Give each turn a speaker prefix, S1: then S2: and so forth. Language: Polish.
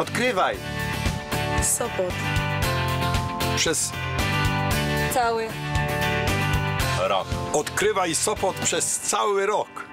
S1: Odkrywaj!
S2: Sopot.
S3: Przez
S2: Cały.
S4: Rok.
S3: odkrywaj Sopot przez cały rok.